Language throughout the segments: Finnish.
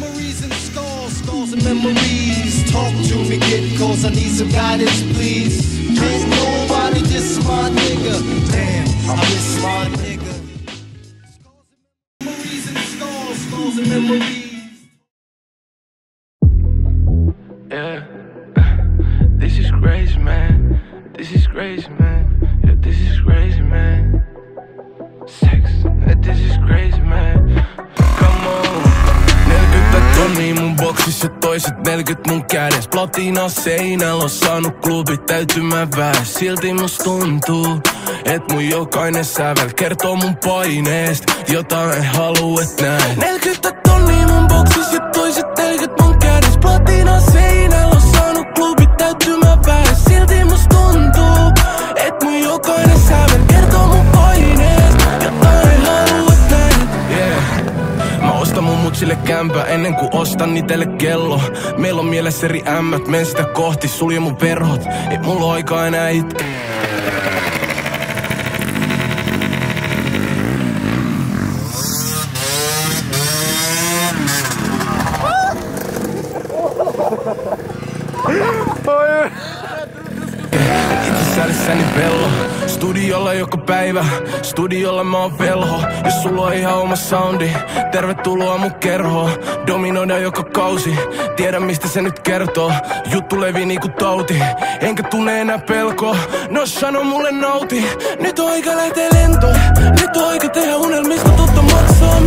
Memories and scars, scars and memories. Talk to me, kid, cause I need some guidance, please. Can't nobody diss my nigga. Damn, I miss my nigga. Memories and scars, scars and memories. Yeah, this is crazy, man. This is crazy, man. Ja toiset 40 mun kädes Platina seinällä on saanut klubit täytymään väes Silti musta tuntuu, et mun jokainen sävel kertoo mun paineest Jota en halua et näin. 40 tonnia mun boksis ja toiset 40 mun kädes Platina seinällä kämpä ennen kuin ostan itelle kello. Meillä on mielessä eri ämmät, men sitä kohti, sulje mun verhot. Ei mulla aikaa enää itkeä Itsessäni vello Studiolla joko päivä. Studiolla mä oon velho Jos sulla on ihan oma soundi. Tervetuloa mun kerhoon. Dominoida joka kausi. Tiedä mistä se nyt kertoo. Juttu levii niinku tauti. Enkä tunne enää pelkoa. No sano mulle nauti. Nyt on aika lähteä lentoon. Nyt on aika tehdä unelmista totta maksaa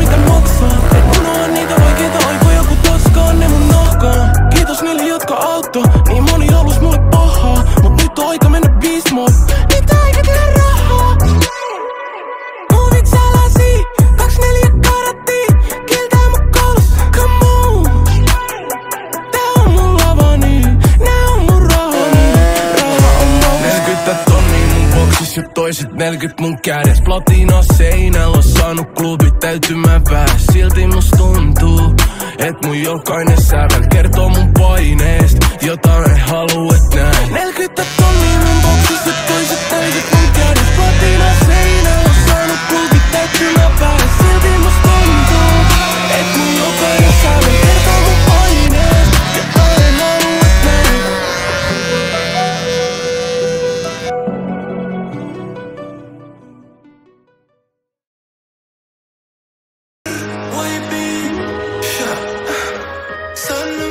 toiset 40 mun kädes Platina seinällä on saanut klubit täytymään väes Silti musta tuntuu, et mun jokainen sävel kertoo mun paineest Jota sun